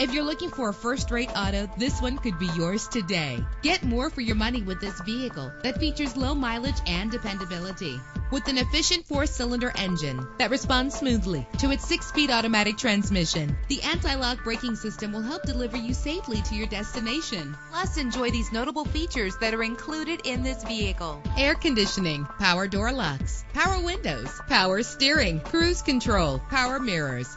If you're looking for a first-rate auto, this one could be yours today. Get more for your money with this vehicle that features low mileage and dependability. With an efficient four-cylinder engine that responds smoothly to its six-speed automatic transmission, the anti-lock braking system will help deliver you safely to your destination. Plus, enjoy these notable features that are included in this vehicle. Air conditioning, power door locks, power windows, power steering, cruise control, power mirrors,